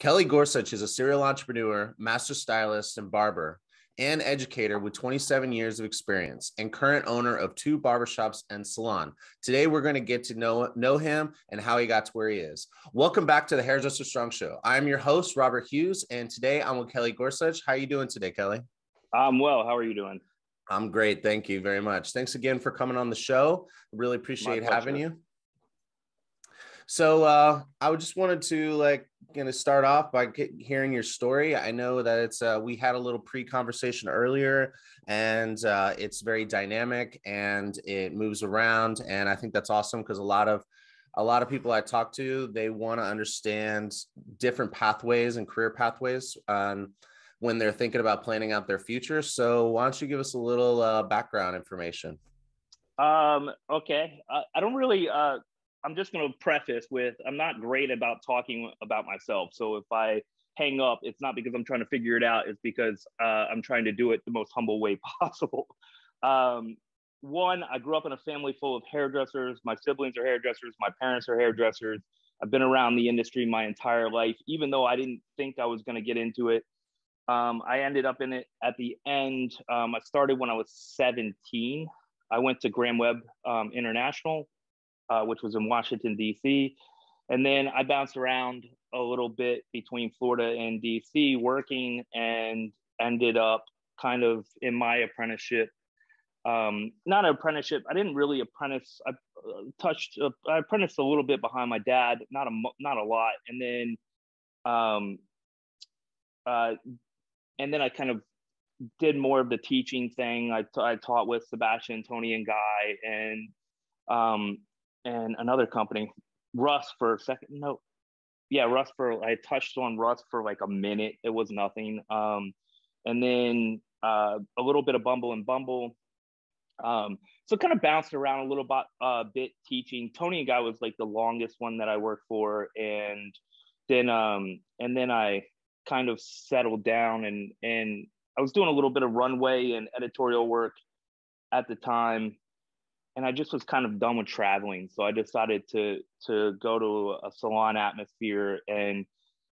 Kelly Gorsuch is a serial entrepreneur, master stylist, and barber, and educator with 27 years of experience and current owner of two barbershops and salon. Today, we're going to get to know, know him and how he got to where he is. Welcome back to the Hairdresser Strong Show. I'm your host, Robert Hughes, and today I'm with Kelly Gorsuch. How are you doing today, Kelly? I'm well. How are you doing? I'm great. Thank you very much. Thanks again for coming on the show. Really appreciate having you. So uh, I would just wanted to like gonna start off by hearing your story. I know that it's uh, we had a little pre-conversation earlier, and uh, it's very dynamic and it moves around, and I think that's awesome because a lot of a lot of people I talk to they want to understand different pathways and career pathways um, when they're thinking about planning out their future. So why don't you give us a little uh, background information? Um, okay, I don't really uh, I'm just going to preface with I'm not great about talking about myself. So if I hang up, it's not because I'm trying to figure it out. It's because uh, I'm trying to do it the most humble way possible. Um, one, I grew up in a family full of hairdressers. My siblings are hairdressers. My parents are hairdressers. I've been around the industry my entire life, even though I didn't think I was going to get into it. Um, I ended up in it at the end. Um, I started when I was 17. I went to Graham Webb um, International uh, which was in Washington, D.C. And then I bounced around a little bit between Florida and D.C. working and ended up kind of in my apprenticeship. Um, not an apprenticeship. I didn't really apprentice. I uh, touched. Uh, I apprenticed a little bit behind my dad, not a not a lot, and then, um, uh, and then I kind of did more of the teaching thing. I, t- I taught with Sebastian, Toni, and Guy, and um, and another company, Rusk for a second. No, yeah, Rusk for I touched on Rusk for like a minute. It was nothing. Um, and then uh, a little bit of Bumble and Bumble. Um, so kind of bounced around a little bit, uh, bit teaching. Toni and Guy was like the longest one that I worked for, and then um, and then I kind of settled down and and I was doing a little bit of runway and editorial work at the time and I just was kind of done with traveling. So I decided to to go to a salon atmosphere and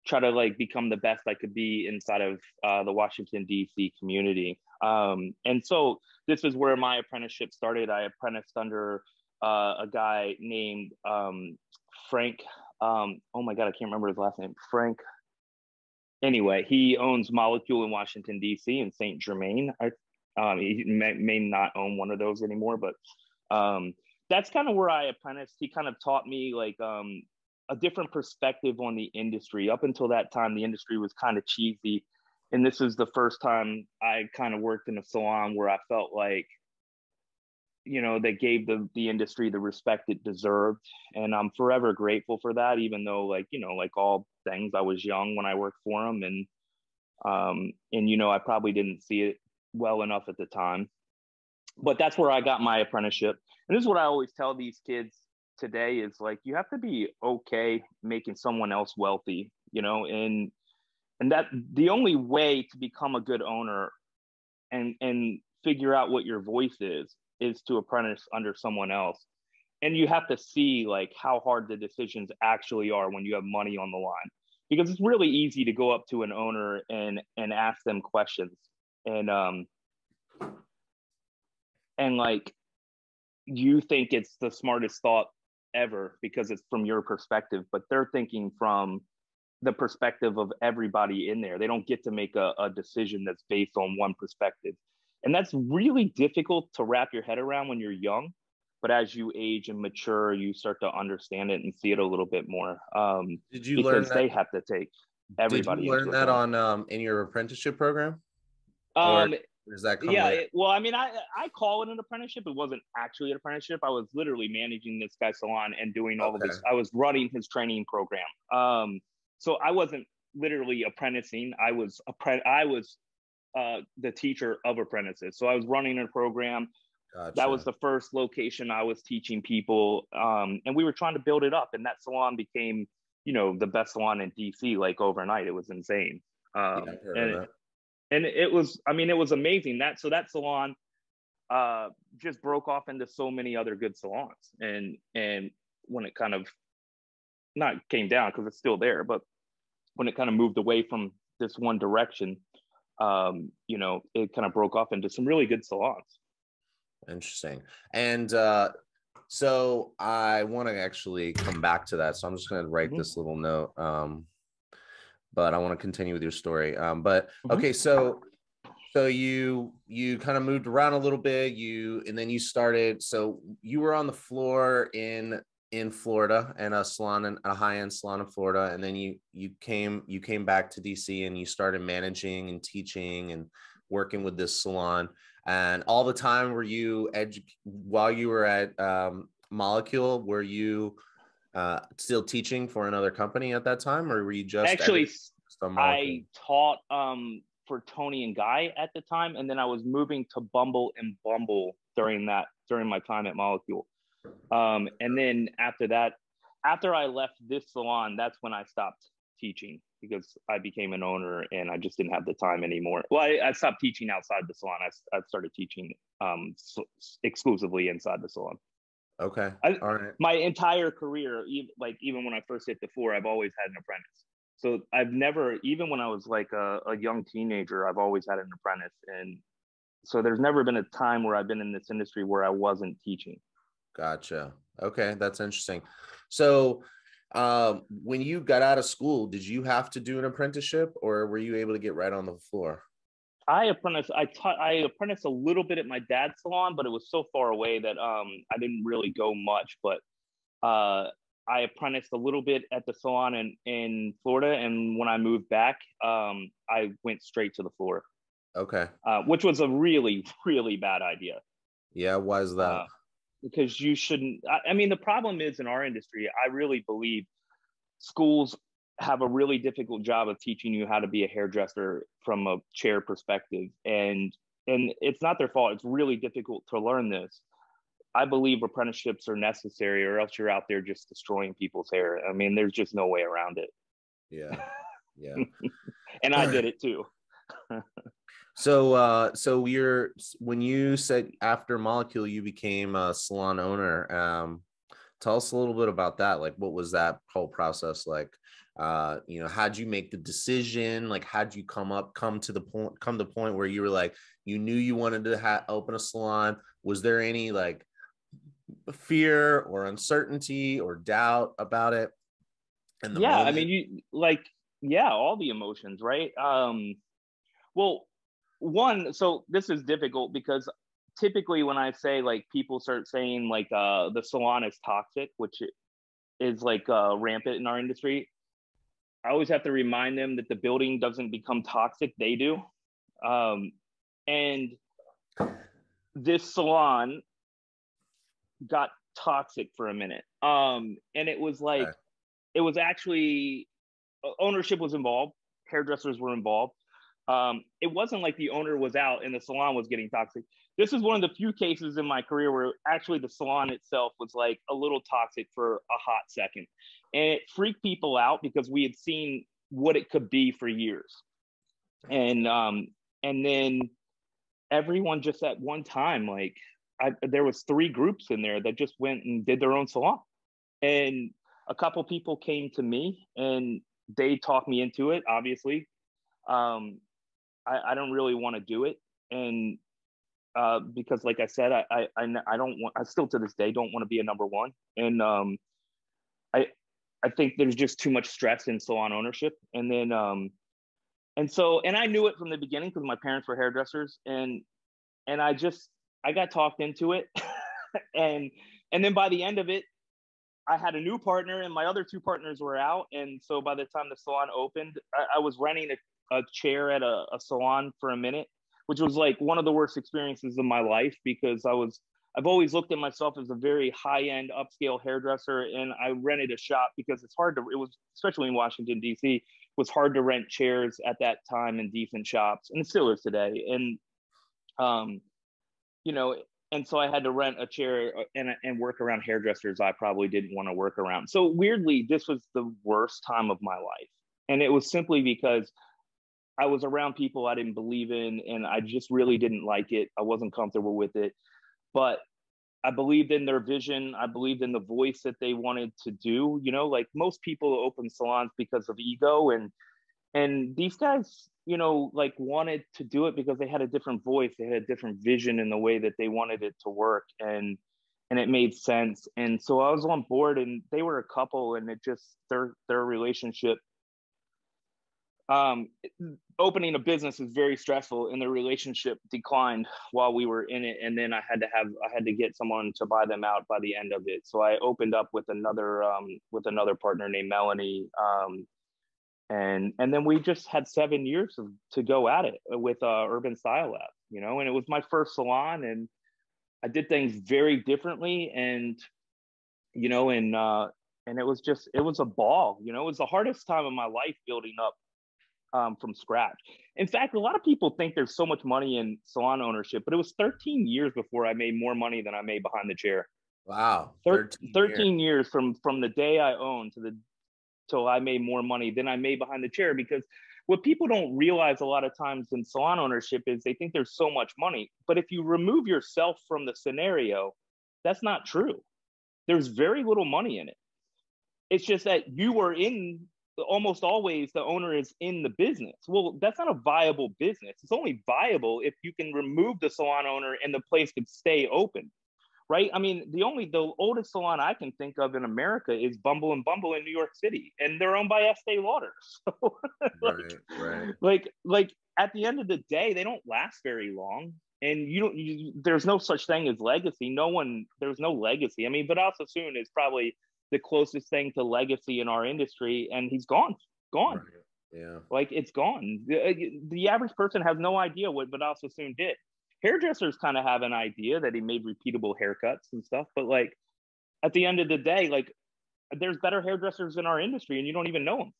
try to like become the best I could be inside of uh, the Washington D.C. community. Um, and so this is where my apprenticeship started. I apprenticed under uh, a guy named um, Frank. Um, oh my god, I can't remember his last name. Frank. Anyway, he owns Molecule in Washington D.C. and Saint Germain. I, um, he may, may not own one of those anymore, but um, that's kind of where I apprenticed. He kind of taught me like um, a different perspective on the industry. Up until that time, the industry was kind of cheesy. And this is the first time I kind of worked in a salon where I felt like, you know, they gave the the industry the respect it deserved. And I'm forever grateful for that, even though like, you know, like all things, I was young when I worked for them. And um, and you know, I probably didn't see it well enough at the time but that's where I got my apprenticeship. And this is what I always tell these kids today is like you have to be okay making someone else wealthy, you know, and and that the only way to become a good owner and and figure out what your voice is is to apprentice under someone else. And you have to see like how hard the decisions actually are when you have money on the line. Because it's really easy to go up to an owner and and ask them questions. And um and like you think it's the smartest thought ever because it's from your perspective but they're thinking from the perspective of everybody in there. They don't get to make a, a decision that's based on one perspective. And that's really difficult to wrap your head around when you're young but as you age and mature you start to understand it and see it a little bit more um, did you because learn that? they have to take everybody did you learn that on um, in your apprenticeship program? Um, does that yeah it, well i mean i i call it an apprenticeship. It wasn't actually an apprenticeship. I was literally managing this guy's salon and doing all okay. of this. I was running his training program. Um so i wasn't literally apprenticing. I was i was uh the teacher of apprentices. So i was running a program. Gotcha. that was the first location i was teaching people um and we were trying to build it up and that salon became you know the best salon in dc like overnight. It was insane. Um yeah, and and it was i mean it was amazing that so that salon uh just broke off into so many other good salons and and when it kind of not came down because it's still there but when it kind of moved away from this one direction, um, you know, it kind of broke off into some really good salons. Interesting. And uh, so I want to actually come back to that. So I'm just going to write mm-hmm. this little note. Um, but I want to continue with your story. Um, but mm-hmm. okay, so so you you kind of moved around a little bit. You and then you started. So you were on the floor in in Florida and a salon in a high end salon in Florida, and then you you came you came back to DC and you started managing and teaching and working with this salon. And all the time, were you edu- while you were at um, Molecule? Were you uh, still teaching for another company at that time, or were you just actually? I taught um, for Toni and Guy at the time, and then I was moving to Bumble and Bumble during that during my time at Molecule. Um, and then after that, after I left this salon, that's when I stopped teaching because I became an owner and I just didn't have the time anymore. Well, I, I stopped teaching outside the salon. I, I started teaching um, so, exclusively inside the salon. Okay. I, All right. My entire career, even, like even when I first hit the floor, I've always had an apprentice. So I've never, even when I was like a, a young teenager, I've always had an apprentice. And so there's never been a time where I've been in this industry where I wasn't teaching. Gotcha. Okay, that's interesting. So um, when you got out of school, did you have to do an apprenticeship or were you able to get right on the floor? I apprenticed. I taught. I apprenticed a little bit at my dad's salon, but it was so far away that um, I didn't really go much. But uh, I apprenticed a little bit at the salon in in Florida, and when I moved back, um, I went straight to the floor. Okay. Uh, which was a really, really bad idea. Yeah. Why is that? Uh, because you shouldn't. I, I mean, the problem is in our industry. I really believe schools have a really difficult job of teaching you how to be a hairdresser from a chair perspective. And and it's not their fault. It's really difficult to learn this. I believe apprenticeships are necessary or else you're out there just destroying people's hair. I mean there's just no way around it. Yeah. Yeah. And i did it too. So uh so you're when you said after molecule you became a salon owner um tell us a little bit about that like what was that whole process like? Uh you know how'd you make the decision? Like how'd you come up come to the point come to the point where you were like you knew you wanted to ha- open a salon? Was there any like fear or uncertainty or doubt about it and yeah moment? i mean you like yeah all the emotions right? Um well one so this is difficult because typically when i say like people start saying like uh the salon is toxic which is like uh rampant in our industry I always have to remind them that the building doesn't become toxic, they do. Um, and this salon got toxic for a minute. Um, and it was like, okay. it was actually ownership was involved, hairdressers were involved. Um, it wasn't like the owner was out and the salon was getting toxic. This is one of the few cases in my career where actually the salon itself was like a little toxic for a hot second. And it freaked people out because we had seen what it could be for years. And um and then everyone just at one time like I, there was three groups in there that just went and did their own salon. And a couple people came to me and they talked me into it obviously. Um i, I don't really want to do it. And uh, because like I said, I, I, I don't want, I still to this day don't want to be a number one. And um, I, I think there's just too much stress in salon ownership. And then, um, and so, and I knew it from the beginning because my parents were hairdressers, and and I just I got talked into it, and and then by the end of it, I had a new partner, and my other two partners were out, and so by the time the salon opened, I, I was renting a, a chair at a, a salon for a minute, which was like one of the worst experiences of my life because I was I've always looked at myself as a very high end upscale hairdresser, and I rented a shop because it's hard to. It was especially in Washington D.C. was hard to rent chairs at that time in decent shops, and it still is today. And um, you know, and so I had to rent a chair uh, and and work around hairdressers I probably didn't want to work around. So weirdly, this was the worst time of my life, and it was simply because I was around people I didn't believe in, and I just really didn't like it. I wasn't comfortable with it but I believed in their vision. I believed in the voice that they wanted to do. You know, like most people open salons because of ego and and these guys you know like wanted to do it because they had a different voice they had a different vision in the way that they wanted it to work and and it made sense and so i was on board and they were a couple and it just their their relationship um opening a business is very stressful and the relationship declined while we were in it. And then i had to have i had to get someone to buy them out by the end of it. So i opened up with another um with another partner named melanie um and and then we just had seven years of, to go at it with uh, Urban Style Lab, you know, and it was my first salon, and I did things very differently, and you know, and uh, and it was just it was a ball, you know, it was the hardest time of my life building up um, from scratch. In fact, a lot of people think there's so much money in salon ownership, but it was 13 years before I made more money than I made behind the chair. Wow, 13, 13 years. years from from the day I owned to the till I made more money than I made behind the chair because what people don't realize a lot of times in salon ownership is they think there's so much money. But if you remove yourself from the scenario, that's not true. There's very little money in it. It's just that you are in almost always the owner is in the business. Well, that's not a viable business. It's only viable if you can remove the salon owner and the place could stay open right? I mean, the only the oldest salon I can think of in America is Bumble and Bumble in New York City, and they're owned by Estee Lauder. So, like, right, right. Like, like at the end of the day, they don't last very long, and you don't. You, there's no such thing as legacy. No one. There's no legacy. I mean, Vidal Sassoon is probably the closest thing to legacy in our industry, and he's gone. Gone. Right. Yeah. Like it's gone. The, uh, the average person has no idea what Vidal Sassoon did hairdressers kind of have an idea that he made repeatable haircuts and stuff, but like at the end of the day, like there's better hairdressers in our industry and you don't even know them.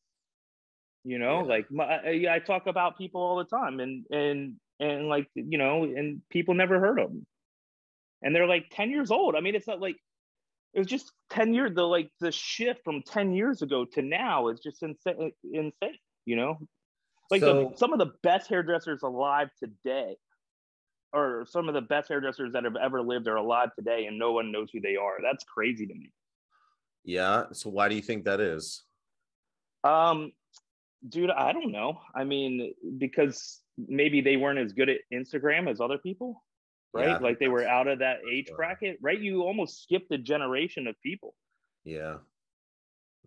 You know, yeah. like my, I, I talk about people all the time and and and like you know, and people never heard of them, and they're like ten years old. I mean, it's not like it was just 10 years the like the shift from 10 years ago to now is just insane insane you know like so, the, some of the best hairdressers alive today or some of the best hairdressers that have ever lived are alive today and no one knows who they are. That's crazy to me. Yeah. So why do you think that is? Um, dude, I don't know. I mean, because maybe they weren't as good at Instagram as other people, right? Yeah, like they were out of that age bracket, right? You almost skipped a generation of people. Yeah.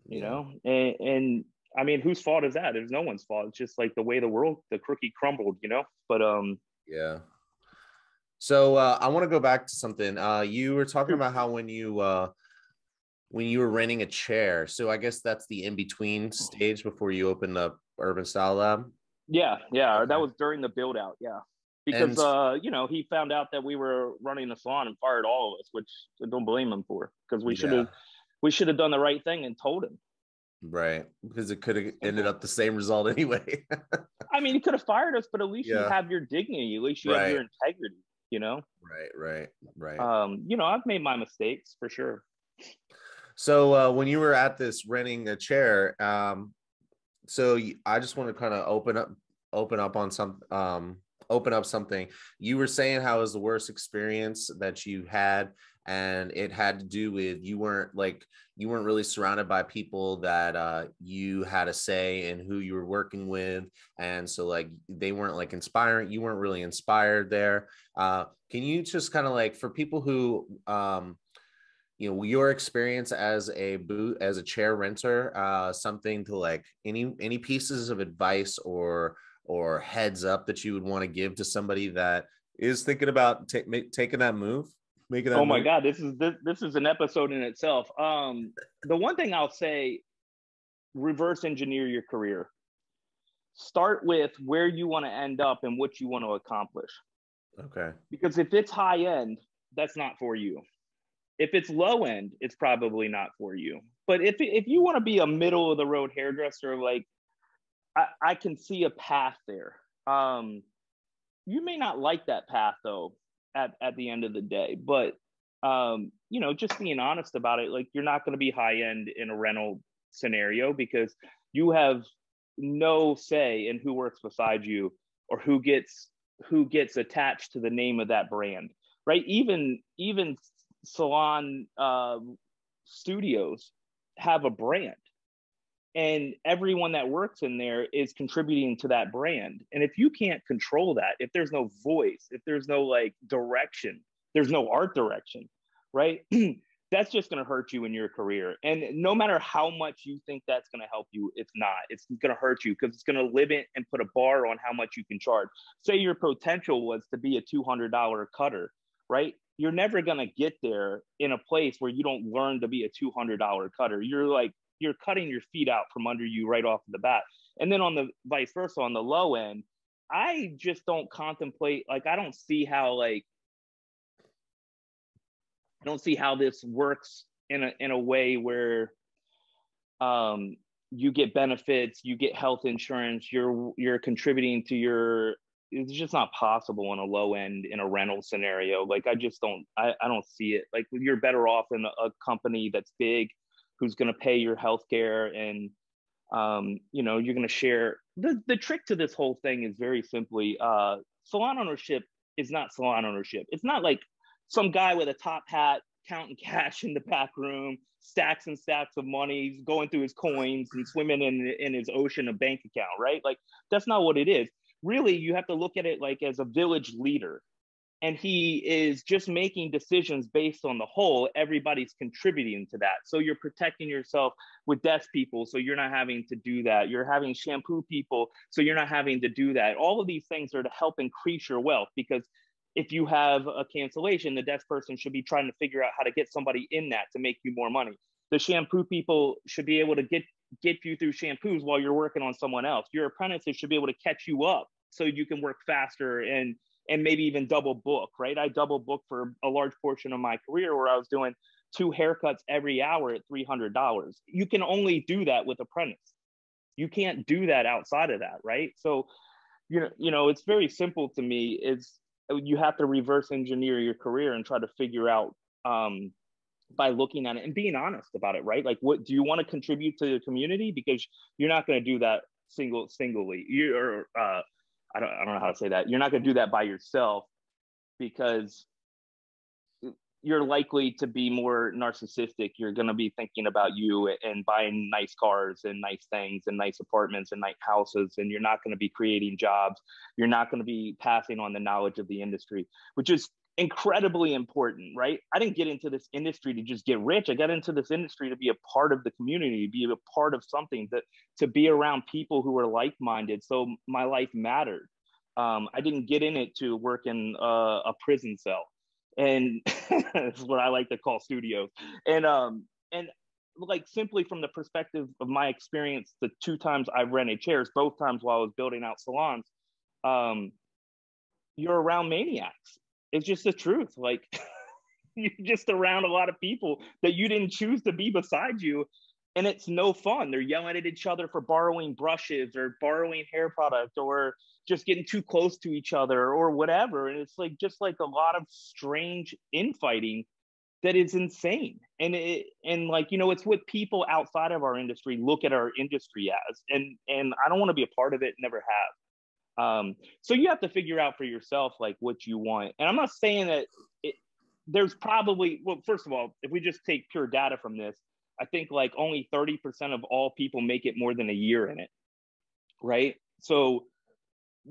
You yeah. know, and, and I mean, whose fault is that? It's no one's fault. It's just like the way the world, the cookie crumbled, you know. But um, yeah. So uh, I want to go back to something. Uh, you were talking about how when you uh, when you were renting a chair. So I guess that's the in between stage before you open the Urban Style Lab. Yeah, yeah, okay. that was during the build out. Yeah, because and, uh, you know he found out that we were running the salon and fired all of us, which I don't blame him for because we should have yeah. we should have done the right thing and told him. Right, because it could have ended up the same result anyway. I mean, he could have fired us, but at least yeah. you have your dignity. At least you right. have your integrity you know right right right um you know i've made my mistakes for sure so uh, when you were at this renting a chair um so i just want to kind of open up open up on some um open up something. You were saying how it was the worst experience that you had and it had to do with you weren't like you weren't really surrounded by people that uh, you had a say in who you were working with and so like they weren't like inspiring you weren't really inspired there. Uh, can you just kind of like for people who um, you know your experience as a boot as a chair renter uh, something to like any any pieces of advice or or heads up that you would want to give to somebody that is thinking about t- taking that move making that oh my move. god this is this, this is an episode in itself. Um the one thing i'll say reverse engineer your career. Start with where you want to end up and what you want to accomplish. Okay. Because if it's high end that's not for you. If it's low end it's probably not for you. But if if you want to be a middle of the road hairdresser like I, can see a path there um you may not like that path though at at the end of the day. But um, you know, just being honest about it, like you're not going to be high end in a rental scenario because you have no say in who works beside you or who gets who gets attached to the name of that brand right even even salon uh, studios have a brand and everyone that works in there is contributing to that brand. And if you can't control that if there's no voice if there's no like direction there's no art direction right? That's just going to hurt you in your career. And no matter how much you think that's going to help you it's not. It's going to hurt you because it's going to limit and put a bar on how much you can charge. Say your potential was to be a $200 cutter right? You're never going to get there in a place where you don't learn to be a $200 cutter. You're like you're cutting your feet out from under you right off the bat. And then on the vice versa, on the low end, I just don't contemplate, like, I don't see how, like, I don't see how this works in a in a way where um you get benefits, you get health insurance, you're you're contributing to your it's just not possible in a low end in a rental scenario. Like I just don't I, I don't see it. Like you're better off in a, a company that's big who's going to pay your health care and um, you know you're going to share the, the trick to this whole thing is very simply uh, salon ownership is not salon ownership. It's not like some guy with a top hat counting cash in the back room stacks and stacks of money going through his coins and swimming in, in his ocean of bank account right? Like that's not what it is. Really you have to look at it like as a village leader and he is just making decisions based on the whole. Everybody's contributing to that. So you're protecting yourself with desk people so you're not having to do that. You're having shampoo people so you're not having to do that. All of these things are to help increase your wealth because if you have a cancellation the desk person should be trying to figure out how to get somebody in that to make you more money. The shampoo people should be able to get get you through shampoos while you're working on someone else. Your apprentices should be able to catch you up so you can work faster and and maybe even double book, right? I double book for a large portion of my career where I was doing two haircuts every hour at $300. You can only do that with apprentice. You can't do that outside of that, right? So, you know, you know, it's very simple to me. Is you have to reverse engineer your career and try to figure out um, by looking at it and being honest about it, right? Like, what do you want to contribute to the community? Because you're not going to do that single singly. You're uh, I don't, I don't know how to say that. You're not going to do that by yourself because you're likely to be more narcissistic. You're going to be thinking about you and buying nice cars and nice things and nice apartments and nice houses. And you're not going to be creating jobs. You're not going to be passing on the knowledge of the industry, which is incredibly important, right? I didn't get into this industry to just get rich. I got into this industry to be a part of the community, to be a part of something, that to be around people who are like-minded. So my life mattered. Um, I didn't get in it to work in uh, a prison cell, and that's what I like to call studios. And um, and like simply from the perspective of my experience, the two times I've rented chairs, both times while I was building out salons, um, you're around maniacs it's just the truth. Like you're just around a lot of people that you didn't choose to be beside you. And it's no fun. They're yelling at each other for borrowing brushes or borrowing hair product or just getting too close to each other or whatever. And it's like just like a lot of strange infighting that is insane. And it and like, you know, it's what people outside of our industry look at our industry as. And and I don't want to be a part of it, never have. Um, so you have to figure out for yourself like what you want. And I'm not saying that it, there's probably well, first of all, if we just take pure data from this, I think like only 30% of all people make it more than a year in it. Right. So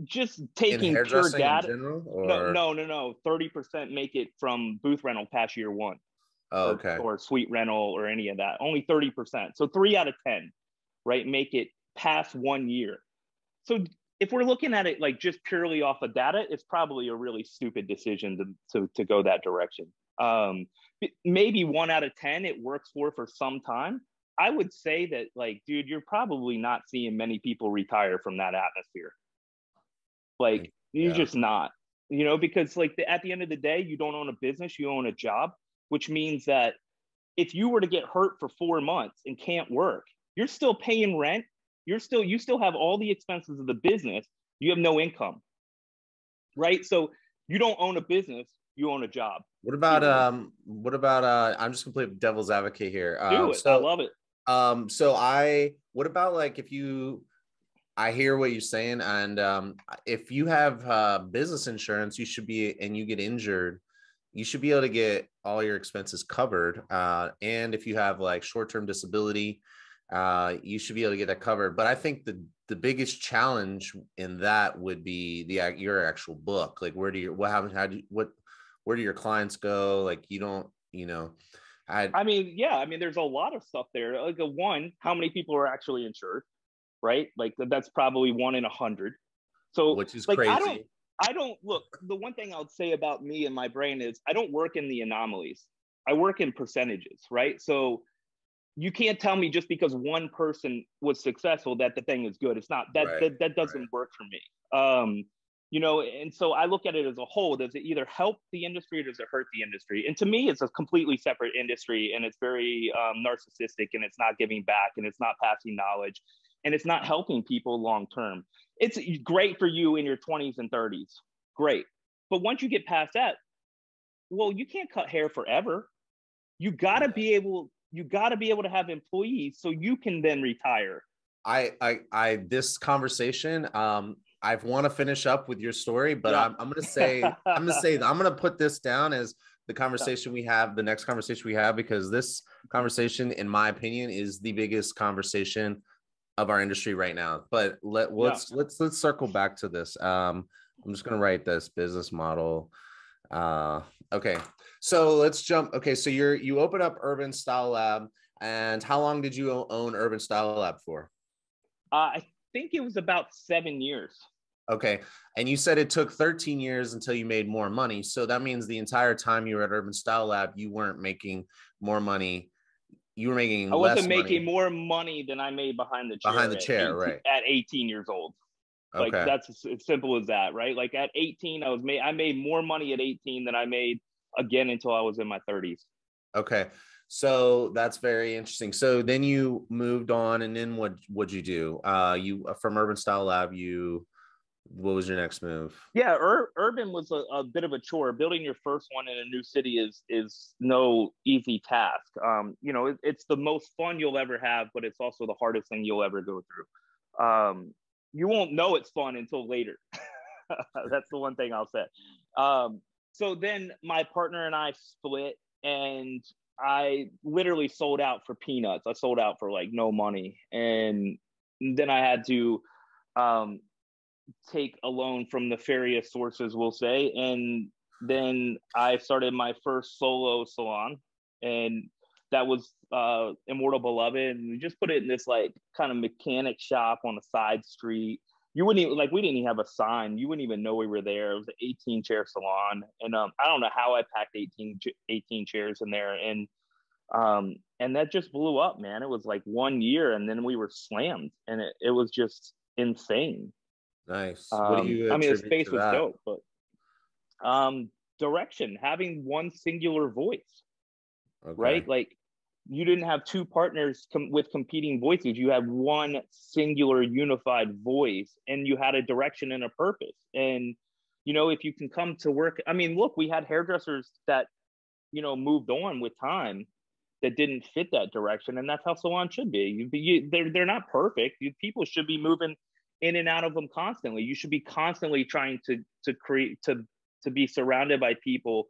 just taking pure data. General, no, no, no, no. 30% make it from booth rental past year one. Oh, okay. Or, or suite rental or any of that. Only 30%. So three out of 10, right, make it past one year. So if we're looking at it like just purely off of data, it's probably a really stupid decision to, to, to go that direction. Um, maybe one out of 10 it works for for some time. I would say that, like, dude, you're probably not seeing many people retire from that atmosphere. Like, you're just not, you know, because, like, the, at the end of the day, you don't own a business, you own a job, which means that if you were to get hurt for four months and can't work, you're still paying rent you're still you still have all the expenses of the business. You have no income right? So you don't own a business you own a job. What about um what about uh i'm just gonna play devil's advocate here. Do um, it. so, i love it. um so i what about like if you i hear what you're saying and um if you have uh business insurance you should be and you get injured you should be able to get all your expenses covered uh and if you have like short-term disability uh, you should be able to get that covered. But I think the the biggest challenge in that would be the your actual book. Like, where do you what happens? How do you, what where do your clients go? Like, you don't, you know. I, I mean, yeah, I mean, there's a lot of stuff there. Like, a one, how many people are actually insured, right? Like, that's probably one in a hundred. So, which is like, crazy. I don't, I don't look. The one thing I would say about me and my brain is I don't work in the anomalies. I work in percentages, right? So you can't tell me just because one person was successful that the thing is good. It's not that right, that, that doesn't right. work for me. Um, you know, and so I look at it as a whole. Does it either help the industry or does it hurt the industry? And to me, it's a completely separate industry, and it's very um, narcissistic, and it's not giving back, and it's not passing knowledge, and it's not helping people long term. It's great for you in your 20s and 30s, great, but once you get past that, well, you can't cut hair forever. You got to be able you got to be able to have employees so you can then retire I, I, I, this conversation, um, I want to finish up with your story, but yeah. I'm, I'm going to say, I'm going to say, I'm going to put this down as the conversation we have, the next conversation we have, because this conversation, in my opinion, is the biggest conversation of our industry right now. But let let's yeah. let's let's circle back to this. Um, I'm just going to write this business model. Uh, okay, so let's jump. Okay, so you're you open up Urban Style Lab, and how long did you own Urban Style Lab for? Uh, I think it was about seven years. Okay, and you said it took 13 years until you made more money. So that means the entire time you were at Urban Style Lab, you weren't making more money. You were making. I wasn't making money. more money than I made behind the chair. Behind the chair, 18, right? At 18 years old. Like okay. that's as simple as that, right? Like at 18, I was made. I made more money at 18 than I made again until I was in my 30s. Okay. So that's very interesting. So then you moved on, and then what? What'd you do? Uh, you uh, from Urban Style Lab. You, what was your next move? Yeah, Ur- Urban was a, a, bit of a chore. Building your first one in a new city is is no easy task. Um, you know, it, it's the most fun you'll ever have, but it's also the hardest thing you'll ever go through. Um, you won't know it's fun until later. That's the one thing I'll say. Um, so then my partner and I split, and I literally sold out for peanuts. I sold out for like no money, and then I had to um, take a loan from nefarious sources, we'll say, and then I started my first solo salon, and that was uh, Immortal Beloved, and we just put it in this like kind of mechanic shop on a side street you wouldn't even like we didn't even have a sign. You wouldn't even know we were there. It was an 18 chair salon, and um, I don't know how I packed 18 18 chairs in there, and um, and that just blew up, man. It was like one year, and then we were slammed, and it, it was just insane. Nice. Um, what do you? I mean, the space was that? dope, but um, direction, having one singular voice, okay. right? Like you didn't have two partners com- with competing voices. You had one singular unified voice and you had a direction and a purpose. And you know if you can come to work i mean look we had hairdressers that you know moved on with time that didn't fit that direction and that's how salon should be. You, you they're, they're not perfect. You, people should be moving in and out of them constantly. You should be constantly trying to to create to to be surrounded by people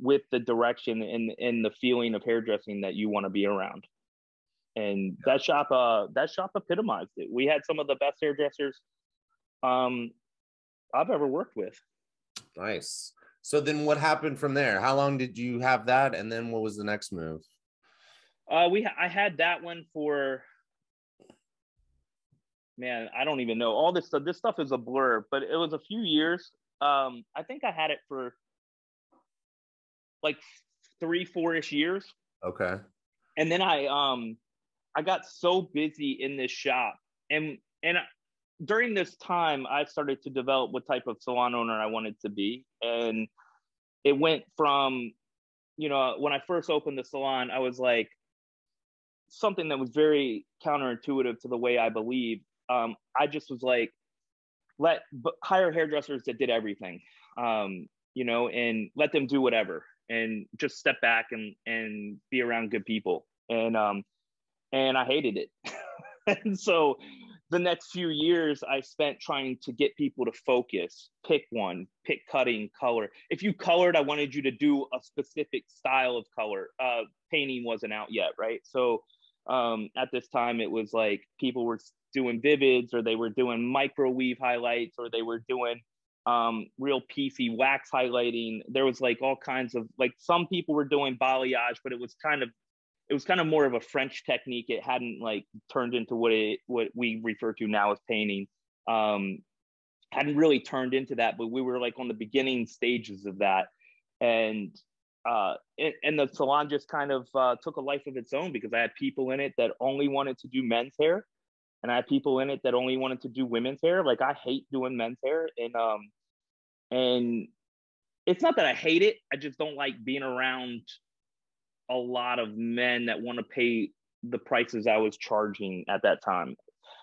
with the direction and and the feeling of hairdressing that you want to be around. And yeah. that shop, uh, that shop epitomized it. We had some of the best hairdressers um, I've ever worked with. Nice. So then, what happened from there? How long did you have that, and then what was the next move? Uh, we I had that one for man, I don't even know all this stuff. This stuff is a blur, but it was a few years. Um, I think I had it for like three, four ish years. Okay. And then I um I got so busy in this shop, and and during this time, I started to develop what type of salon owner I wanted to be, and it went from, you know, when I first opened the salon, I was like something that was very counterintuitive to the way I believe. Um, I just was like, let hire hairdressers that did everything, um, you know, and let them do whatever and just step back and and be around good people. And um and i hated it. And so the next few years i spent trying to get people to focus pick one pick cutting color. If you colored i wanted you to do a specific style of color. Uh painting wasn't out yet right? So Um, at this time, it was like people were doing vivids, or they were doing microwave highlights, or they were doing um, real PC wax highlighting. There was like all kinds of like some people were doing balayage, but it was kind of it was kind of more of a French technique. It hadn't like turned into what it what we refer to now as painting. Um, hadn't really turned into that, but we were like on the beginning stages of that, and uh, it, and the salon just kind of uh, took a life of its own because I had people in it that only wanted to do men's hair, and I had people in it that only wanted to do women's hair. Like I hate doing men's hair, and um, and it's not that I hate it. I just don't like being around a lot of men that want to pay the prices I was charging at that time.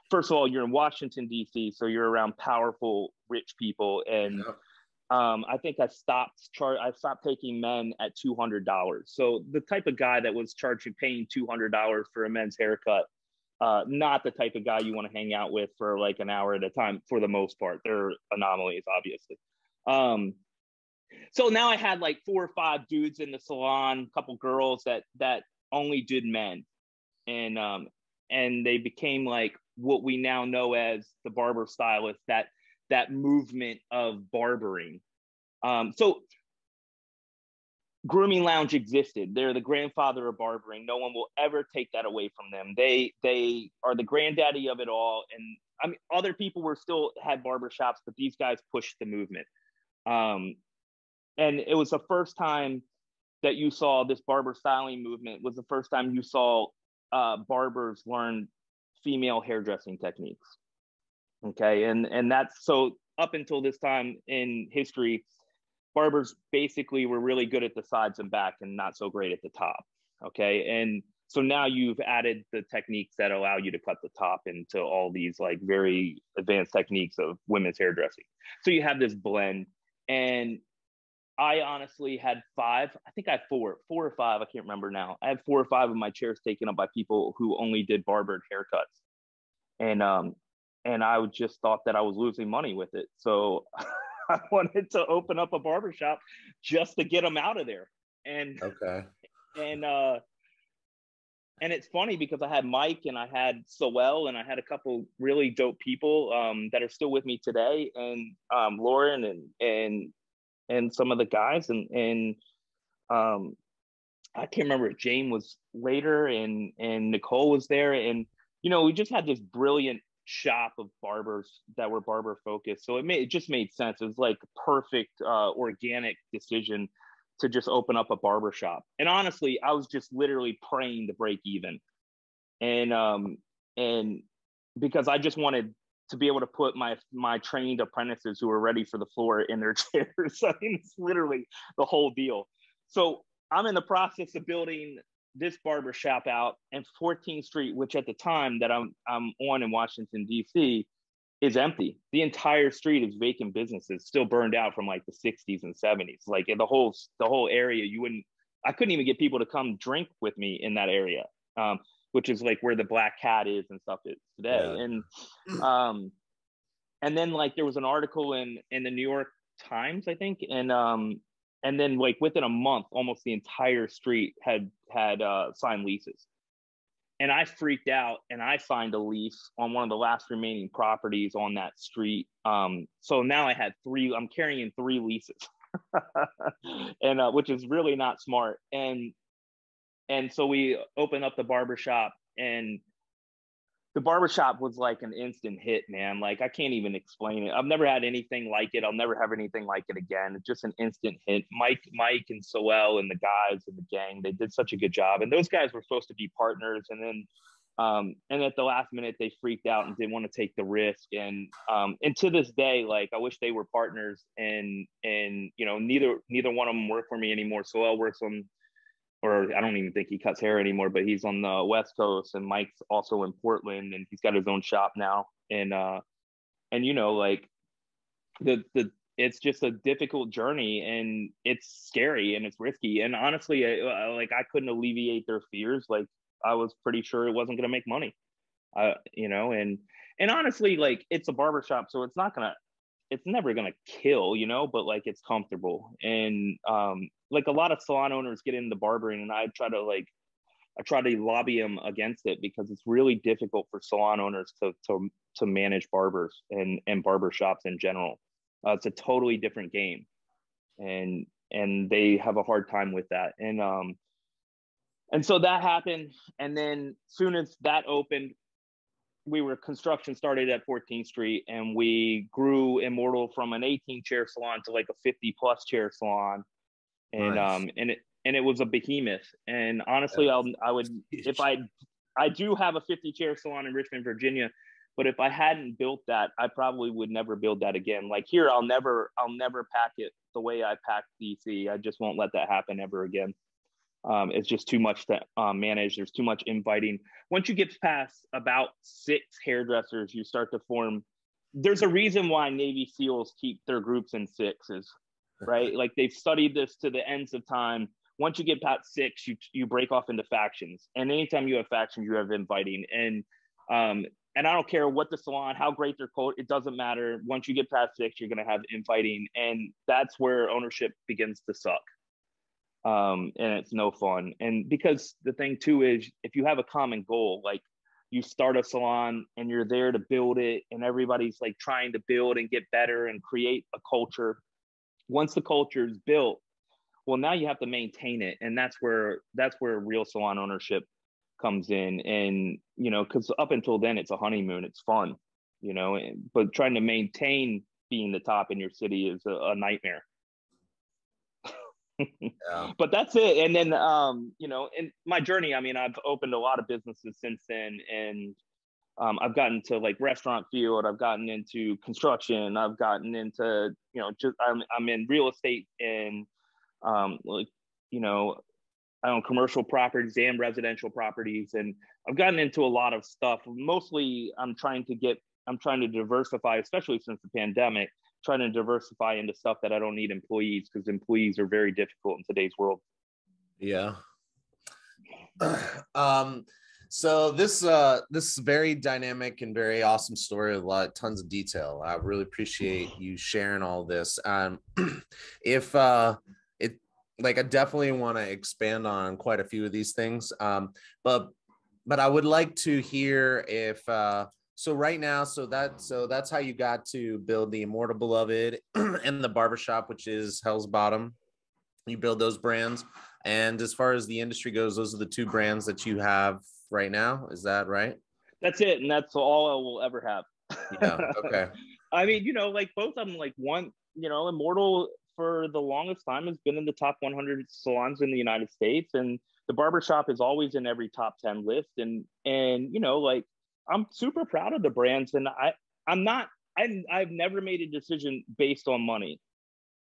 First of all, you're in Washington D.C., so you're around powerful, rich people, and yeah. um, I think I stopped char- I stopped taking men at two hundred dollars. So the type of guy that was charging paying two hundred dollars for a men's haircut, uh, not the type of guy you want to hang out with for like an hour at a time. For the most part, they're anomalies, obviously. Um, so now I had like four or five dudes in the salon, a couple girls that that only did men, and um, and they became like what we now know as the barber stylist. That that movement of barbering. Um, so grooming lounge existed. They're the grandfather of barbering. No one will ever take that away from them. They they are the granddaddy of it all. And i mean other people were still had barber shops but these guys pushed the movement. Um, and it was the first time that you saw this barber styling movement was the first time you saw uh, barbers learn female hairdressing techniques. Okay? And and that's so up until this time in history barbers basically were really good at the sides and back and not so great at the top okay and so now you've added the techniques that allow you to cut the top into all these like very advanced techniques of women's hairdressing so you have this blend and I honestly had five, I think I had four, four or five, I can't remember now. I had four or five of my chairs taken up by people who only did barbered haircuts. And um and I just thought that I was losing money with it. So I wanted to open up a barbershop just to get them out of there. And okay. And uh and it's funny because I had Mike and I had Soel and I had a couple really dope people um, that are still with me today, and um, Lauren and and and some of the guys and and um, I can't remember if Jane was later and and Nicole was there and you know we just had this brilliant shop of barbers that were barber focused so it made it just made sense it was like perfect uh, organic decision to just open up a barber shop. And honestly, I was just literally praying to break even. And um and because I just wanted to be able to put my my trained apprentices who are ready for the floor in their chairs. I mean, it's literally the whole deal. So I'm in the process of building this barber shop out and 14th Street, which at the time that I'm I'm on in Washington D.C is empty. The entire street is vacant businesses, still burned out from like the 60s and 70s. Like the whole the whole area, you wouldn't. I couldn't even get people to come drink with me in that area, um, which is like where the Black Cat is and stuff is today. Yeah. And um, and then like there was an article in in the New York Times, I think, and um, and then like within a month, almost the entire street had had uh, signed leases and I freaked out and I signed a lease on one of the last remaining properties on that street. Um, so now I had three, I'm carrying three leases, and uh, which is really not smart. And and so we opened up the barbershop and the barbershop was like an instant hit, man. Like I can't even explain it. I've never had anything like it. I'll never have anything like it again. It's just an instant hit. Mike, Mike and Soel and the guys and the gang, they did such a good job. And those guys were supposed to be partners. And then um, and at the last minute they freaked out and didn't want to take the risk. And um, and to this day, like I wish they were partners and and you know, neither neither one of them work for me anymore. Soel works on or I don't even think he cuts hair anymore, but he's on the West Coast and Mike's also in Portland and he's got his own shop now. And uh and you know, like the the it's just a difficult journey and it's scary and it's risky. And honestly, I, like I couldn't alleviate their fears. Like I was pretty sure it wasn't going to make money. Uh, you know, and and honestly, like it's a barbershop, so it's not gonna it's never gonna kill, you know, but like it's comfortable. And um like a lot of salon owners get into barbering and I try to like I try to lobby them against it because it's really difficult for salon owners to to to manage barbers and and barber shops in general. Uh, it's a totally different game, and and they have a hard time with that. And um, and so that happened, and then soon as that opened, we were construction started at 14th Street, and we grew Immortal from an 18 chair salon to like a 50 plus chair salon, and nice. um, and it and it was a behemoth. And honestly, I'll I would if I I do have a 50 chair salon in Richmond, Virginia, but if I hadn't built that, I probably would never build that again. Like here, I'll never I'll never pack it the way I packed DC. I just won't let that happen ever again. Um, it's just too much to um, manage. There's too much inviting. Once you get past about six hairdressers, you start to form. There's a reason why Navy SEALs keep their groups in sixes, right? like they've studied this to the ends of time once you get past six, you you break off into factions. And anytime you have factions, you have inviting. And um, and I don't care what the salon, how great their coat, it doesn't matter. Once you get past six, you're gonna have inviting, and that's where ownership begins to suck. Um, and it's no fun. And because the thing too is, if you have a common goal, like you start a salon and you're there to build it, and everybody's like trying to build and get better and create a culture. Once the culture is built, well now you have to maintain it. And that's where that's where real salon ownership comes in. And you know because up until then it's a honeymoon. It's fun you know but trying to maintain being the top in your city is a, a nightmare. Yeah. but that's it. And then um you know in my journey i mean i've opened a lot of businesses since then. And um, I've gotten to like restaurant field. I've gotten into construction. I've gotten into you know just I'm I'm in real estate and um, like you know I own commercial properties and residential properties, and I've gotten into a lot of stuff. Mostly, I'm trying to get, I'm trying to diversify, especially since the pandemic, trying to diversify into stuff that I don't need employees because employees are very difficult in today's world. Yeah. um, so this uh this very dynamic and very awesome story with a lot tons of detail. I really appreciate you sharing all this. Um, if uh it like I definitely want to expand on quite a few of these things. Um, but but I would like to hear if uh so right now, so that so that's how you got to build the Immortal Beloved and the barbershop, which is Hell's Bottom. You build those brands. And as far as the industry goes, those are the two brands that you have right now. Is that right? That's it. And that's all I will ever have. yeah. Okay. I mean, you know, like both of them, like one, you know, Immortal for the longest time has been in the top 100 salons in the United States, and the barbershop is always in every top 10 list. And and you know, like I'm super proud of the brands, and I I'm not I I've never made a decision based on money.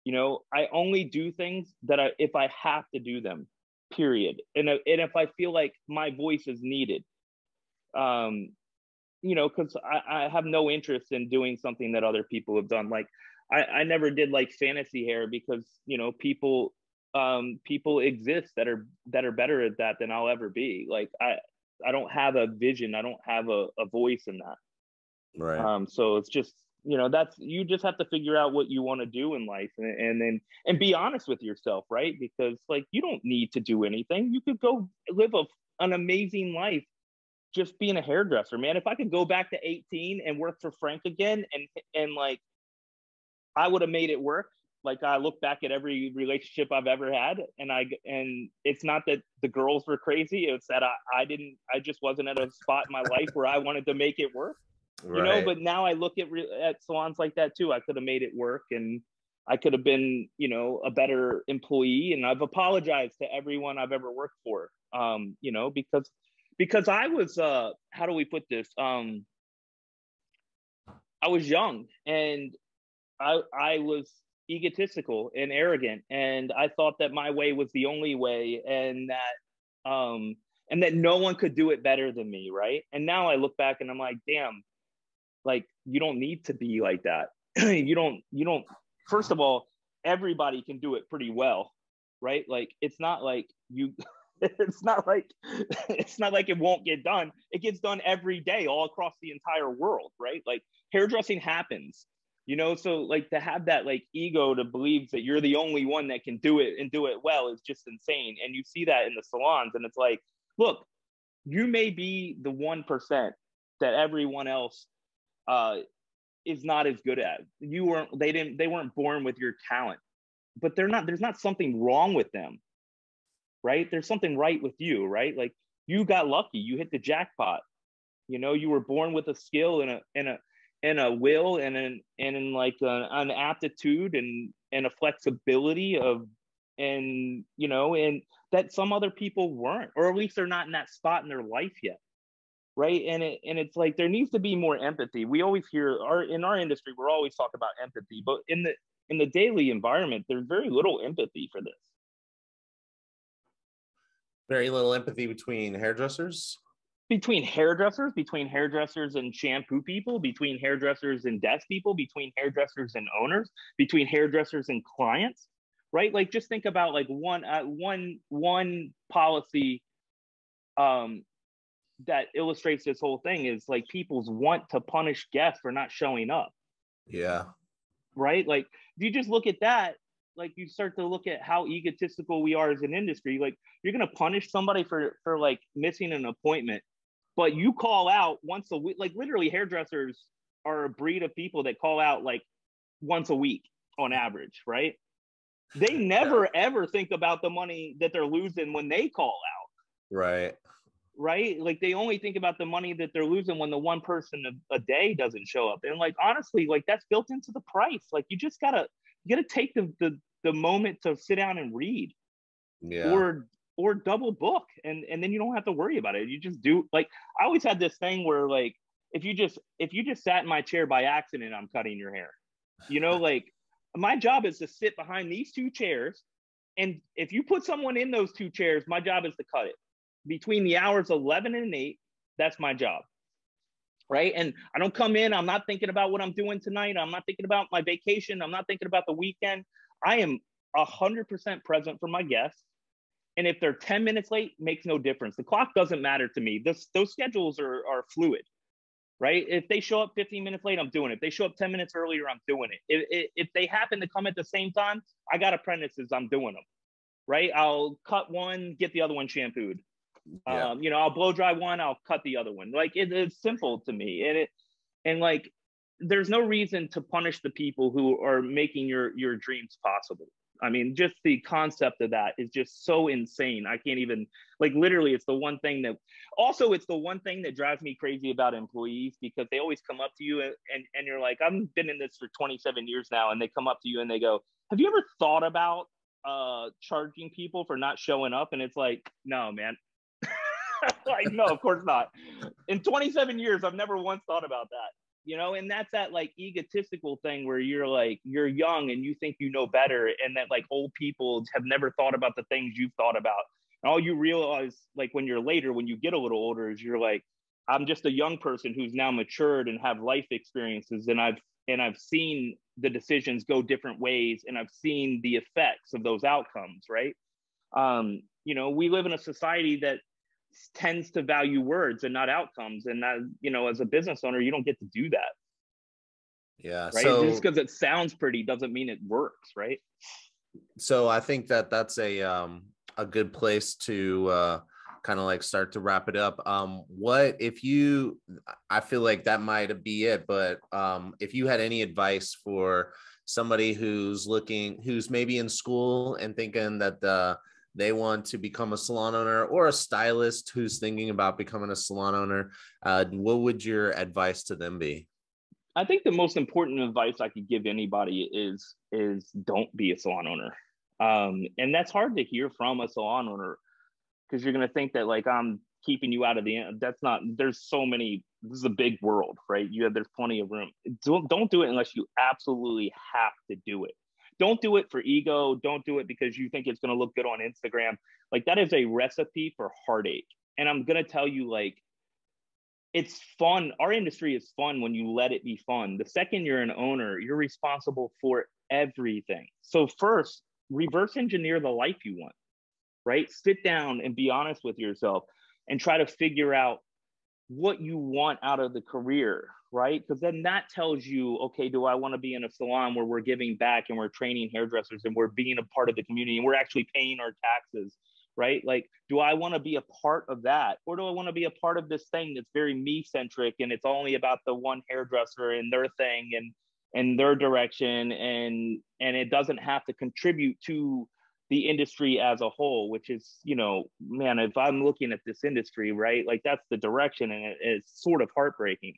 You know, I only do things that I if I have to do them, period. And and if I feel like my voice is needed, um, you know, because I, I have no interest in doing something that other people have done. Like I, I never did like fantasy hair because you know people um people exist that are that are better at that than I'll ever be. Like I I don't have a vision. I don't have a, a voice in that. Right. Um so it's just you know that's you just have to figure out what you want to do in life and, and then and be honest with yourself right because like you don't need to do anything you could go live a, an amazing life just being a hairdresser man if i could go back to 18 and work for frank again and and like I would have made it work. Like I look back at every relationship I've ever had, and I and it's not that the girls were crazy. It's that I, I didn't. I just wasn't at a spot in my life where I wanted to make it work. Right. You know. But now I look at re- at salons like that too. I could have made it work, and I could have been, you know, a better employee. And I've apologized to everyone I've ever worked for. Um, you know, because because I was uh how do we put this? Um I was young and I I was egotistical and arrogant, and I thought that my way was the only way, and that um and that no one could do it better than me, right? And now I look back and I'm like, damn, like you don't need to be like that. you don't you don't. First of all, everybody can do it pretty well, right? Like it's not like you. it's not like it's not like it won't get done. It gets done every day all across the entire world, right? Like hairdressing happens you know so like to have that like ego to believe that you're the only one that can do it and do it well is just insane and you see that in the salons and it's like look, you may be the 1% that everyone else uh, is not as good at. You weren't, they didn't, they weren't born with your talent, but they're not, there's not something wrong with them, right? There's something right with you, right? Like you got lucky, you hit the jackpot. You know, you were born with a skill and a, and a, and a will and an and in like an, an aptitude and and a flexibility of and you know and that some other people weren't or at least they're not in that spot in their life yet right? And it and it's like there needs to be more empathy. We always hear our in our industry we're always talking about empathy but in the in the daily environment there's very little empathy for this. Very little empathy between hairdressers? Between hairdressers, between hairdressers and shampoo people, between hairdressers and desk people, between hairdressers and owners, between hairdressers and clients, right? Like just think about like one uh, one one policy um, that illustrates this whole thing is like people's want to punish guests for not showing up. Yeah. Right? Like if you just look at that, like you start to look at how egotistical we are as an industry. Like you're gonna punish somebody for for like missing an appointment but you call out once a week like literally hairdressers are a breed of people that call out like once a week on average right they never ever think about the money that they're losing when they call out right right? Like they only think about the money that they're losing when the one person a, a day doesn't show up. And like honestly like that's built into the price. Like you just gotta you gotta take the the, the moment to sit down and read yeah. or or double book and and then you don't have to worry about it. You just do like i always had this thing where like if you just if you just sat in my chair by accident i'm cutting your hair. You know like my job is to sit behind these two chairs and if you put someone in those two chairs my job is to cut it between the hours 11 and 8 that's my job right and i don't come in i'm not thinking about what i'm doing tonight i'm not thinking about my vacation i'm not thinking about the weekend i am 100% present for my guests and if they're 10 minutes late, makes no difference. The clock doesn't matter to me. This, those schedules are, are fluid, right? If they show up 15 minutes late, I'm doing it. If they show up 10 minutes earlier, I'm doing it. If, if, if they happen to come at the same time, I got apprentices, I'm doing them, right? I'll cut one, get the other one shampooed. Yeah. Um, you know, I'll blow dry one, I'll cut the other one. Like it, it's simple to me. And it, and like, there's no reason to punish the people who are making your your dreams possible I mean, just the concept of that is just so insane. I can't even like literally it's the one thing that also it's the one thing that drives me crazy about employees because they always come up to you and, and, and you're like, I've been in this for 27 years now, and they come up to you and they go, Have you ever thought about uh charging people for not showing up? And it's like, no, man. like, no, of course not. In 27 years, I've never once thought about that you know and that's that like egotistical thing where you're like you're young and you think you know better and that like old people have never thought about the things you've thought about and all you realize like when you're later when you get a little older is you're like i'm just a young person who's now matured and have life experiences and i've and i've seen the decisions go different ways and i've seen the effects of those outcomes right um you know we live in a society that tends to value words and not outcomes. And that you know as a business owner you don't get to do that. Yeah right? So, just because it sounds pretty doesn't mean it works right? So i think that that's a um a good place to uh kind of like start to wrap it up. Um what if you i feel like that might be it but um if you had any advice for somebody who's looking who's maybe in school and thinking that the they want to become a salon owner or a stylist who's thinking about becoming a salon owner, uh, what would your advice to them be? I think the most important advice I could give anybody is is don't be a salon owner, um, and that's hard to hear from a salon owner because you're going to think that like I'm keeping you out of the end. That's not. There's so many. This is a big world, right? You have there's plenty of room. Don't don't do it unless you absolutely have to do it don't do it for ego. Don't do it because you think it's going to look good on Instagram. Like that is a recipe for heartache. And I'm going to tell you, like, it's fun. Our industry is fun when you let it be fun. The second you're an owner, you're responsible for everything. So, first, reverse engineer the life you want, right? Sit down and be honest with yourself and try to figure out what you want out of the career right? Because then that tells you, okay, do I want to be in a salon where we're giving back and we're training hairdressers and we're being a part of the community and we're actually paying our taxes right? Like, do I want to be a part of that? Or do I want to be a part of this thing that's very me centric and it's only about the one hairdresser and their thing and and their direction and and it doesn't have to contribute to the industry as a whole, which is, you know, man, if I'm looking at this industry, right, like that's the direction and it, it's sort of heartbreaking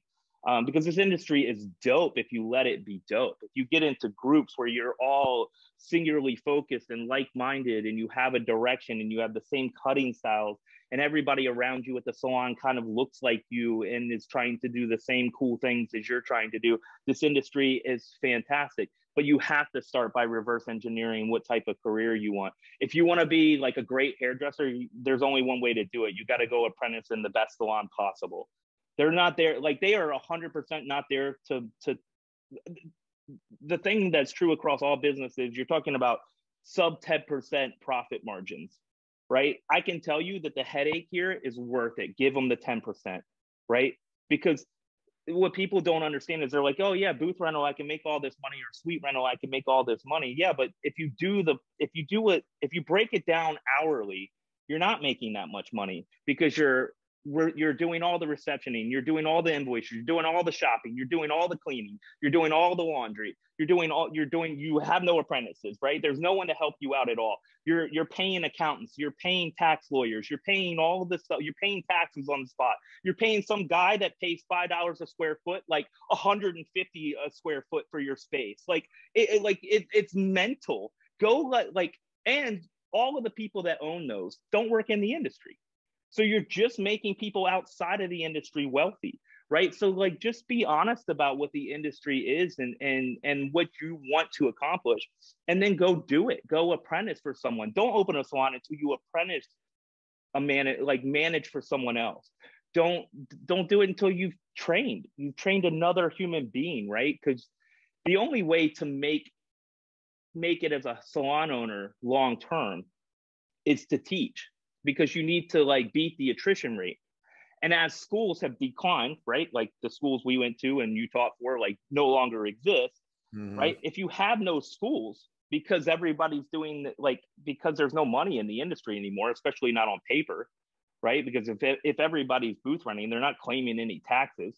um, because this industry is dope if you let it be dope. If you get into groups where you're all singularly focused and like-minded and you have a direction and you have the same cutting styles and everybody around you at the salon kind of looks like you and is trying to do the same cool things as you're trying to do this industry is fantastic. But you have to start by reverse engineering what type of career you want. If you want to be like a great hairdresser there's only one way to do it. You got to go apprentice in the best salon possible they're not there like they are 100% not there to to the thing that's true across all businesses you're talking about sub 10% profit margins right? I can tell you that the headache here is worth it. Give them the 10% right? Because what people don't understand is they're like oh yeah booth rental i can make all this money or suite rental i can make all this money. Yeah but if you do the if you do it if you break it down hourly you're not making that much money because you're you're doing all the receptioning, you're doing all the invoices, you're doing all the shopping, you're doing all the cleaning, you're doing all the laundry, you're doing all you're doing you have no apprentices, right? There's no one to help you out at all. You're you're paying accountants, you're paying tax lawyers, you're paying all this stuff, you're paying taxes on the spot. You're paying some guy that pays five dollars a square foot, like 150 a square foot for your space. Like it, it like it, it's mental. Go like like and all of the people that own those don't work in the industry so you're just making people outside of the industry wealthy, right? So like just be honest about what the industry is and and and what you want to accomplish and then go do it. Go apprentice for someone. Don't open a salon until you apprentice a man like manage for someone else. Don't don't do it until you've trained. You've trained another human being, right? Cuz the only way to make make it as a salon owner long term is to teach because you need to like beat the attrition rate. And as schools have declined, right? Like the schools we went to and you taught for like no longer exist, mm-hmm. right? If you have no schools because everybody's doing like because there's no money in the industry anymore, especially not on paper, right? Because if if everybody's booth running, they're not claiming any taxes,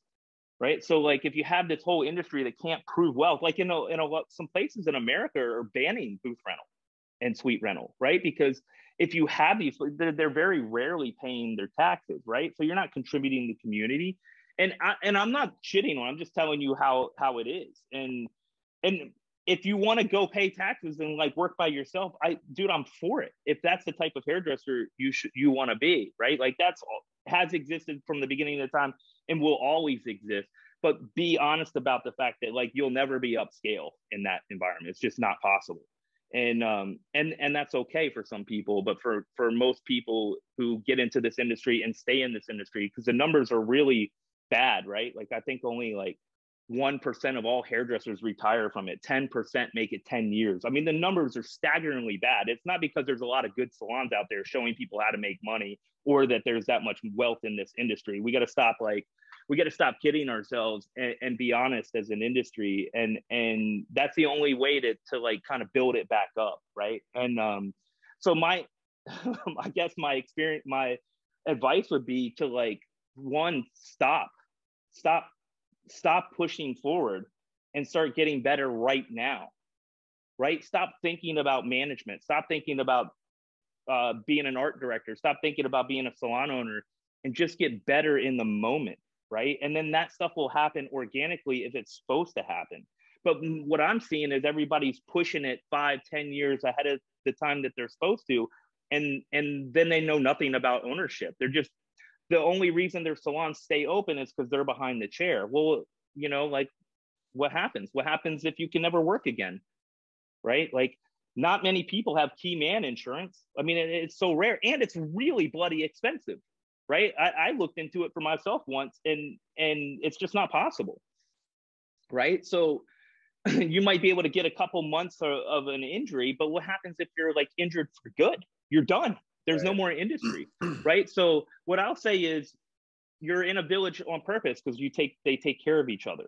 right? So like if you have this whole industry that can't prove wealth, like in a, in a, some places in America are banning booth rental and suite rental, right? Because if you have these, they're, they're very rarely paying their taxes, right? So you're not contributing to the community. And I, and I'm not shitting on. I'm just telling you how how it is. And and if you want to go pay taxes and like work by yourself, I dude, I'm for it. If that's the type of hairdresser you should you want to be, right? Like that's has existed from the beginning of the time and will always exist. But be honest about the fact that like you'll never be upscale in that environment. It's just not possible and um and and that's okay for some people but for for most people who get into this industry and stay in this industry because the numbers are really bad right? Like i think only like 1% of all hairdressers retire from it. 10% make it 10 years. I mean the numbers are staggeringly bad. It's not because there's a lot of good salons out there showing people how to make money or that there's that much wealth in this industry. We got to stop like we got to stop kidding ourselves and, and, be honest as an industry and and that's the only way to to like kind of build it back up right? And um so my i guess my experience my advice would be to like one stop stop stop pushing forward and start getting better right now right? Stop thinking about management. Stop thinking about uh, being an art director. Stop thinking about being a salon owner and just get better in the moment right? And then that stuff will happen organically if it's supposed to happen. But what I'm seeing is everybody's pushing it five, ten years ahead of the time that they're supposed to. And and then they know nothing about ownership. They're just the only reason their salons stay open is because they're behind the chair. Well, you know, like what happens? What happens if you can never work again? Right? Like not many people have key man insurance. I mean, it, it's so rare and it's really bloody expensive right? I, I looked into it for myself once and and it's just not possible. Right. So you might be able to get a couple months of, of, an injury, but what happens if you're like injured for good? You're done. There's right. no more industry. right. So what I'll say is you're in a village on purpose because you take they take care of each other.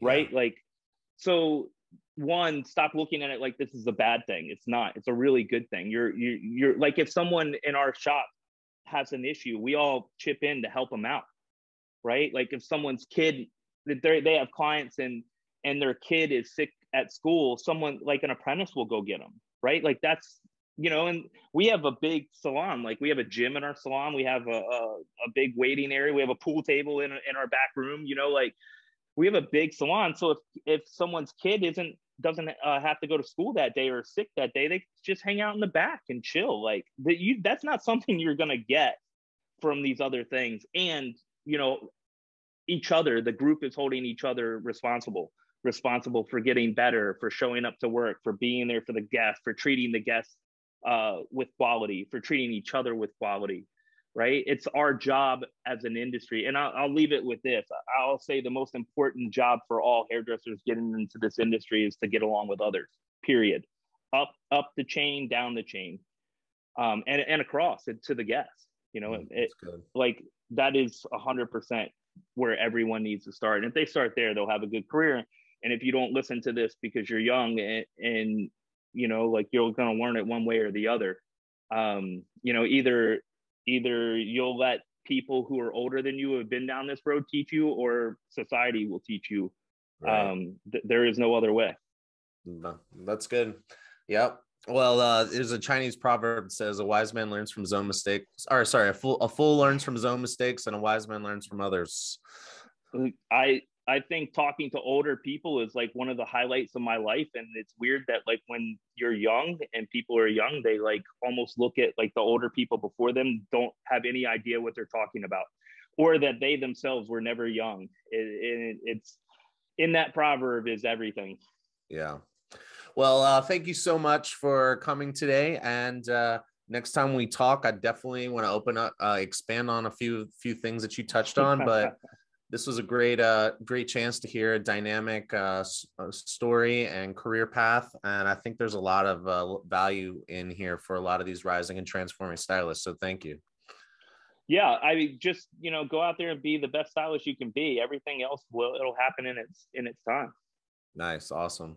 Right. Yeah. Like so one stop looking at it like this is a bad thing it's not it's a really good thing you're you, you're like if someone in our shop has an issue we all chip in to help them out right? Like if someone's kid they they have clients and and their kid is sick at school someone like an apprentice will go get them right? Like that's you know and we have a big salon like we have a gym in our salon we have a, a, a big waiting area we have a pool table in, in our back room you know like we have a big salon. So if if someone's kid isn't doesn't uh, have to go to school that day or sick that day. They just hang out in the back and chill. Like that you that's not something you're going to get from these other things. And you know each other the group is holding each other responsible responsible for getting better for showing up to work for being there for the guests for treating the guests uh, with quality for treating each other with quality right? It's our job as an industry. And I'll, I'll, leave it with this. I'll say the most important job for all hairdressers getting into this industry is to get along with others period. Up up the chain down the chain um, and, and across it to the guests you know mm, it, like that is 100% where everyone needs to start. And if they start there they'll have a good career. And if you don't listen to this because you're young and, and you know like you're going to learn it one way or the other um, you know either either you'll let people who are older than you have been down this road teach you or society will teach you right. um, th- there is no other way. That's good. Yep. Well uh, there's a chinese proverb that says a wise man learns from his own mistakes or sorry a fool a fool learns from his own mistakes and a wise man learns from others. I I think talking to older people is like one of the highlights of my life. And it's weird that like when you're young and people are young, they like almost look at like the older people before them don't have any idea what they're talking about, or that they themselves were never young. It, it, it's in that proverb is everything. Yeah. Well, uh, thank you so much for coming today. And uh, next time we talk, I definitely want to open up, uh, expand on a few few things that you touched on, but. this was a great uh great chance to hear a dynamic uh, uh, story and career path and i think there's a lot of uh, value in here for a lot of these rising and transforming stylists so thank you. Yeah i mean just you know go out there and be the best stylist you can be. Everything else will it'll happen in its in its time. Nice awesome.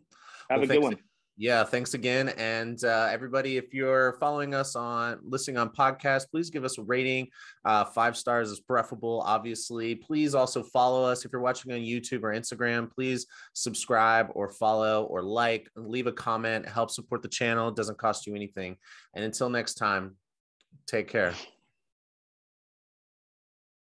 Have well, a good one yeah thanks again. And uh, everybody if you're following us on listening on podcast please give us a rating. Uh, five stars is preferable obviously. Please also follow us. If you're watching on youtube or instagram please subscribe or follow or like leave a comment. Help support the channel. It doesn't cost you anything. And until next time take care